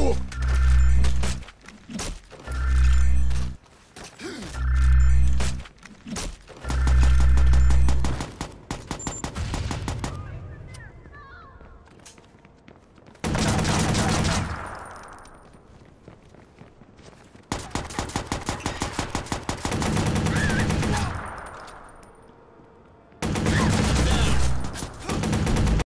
Oh!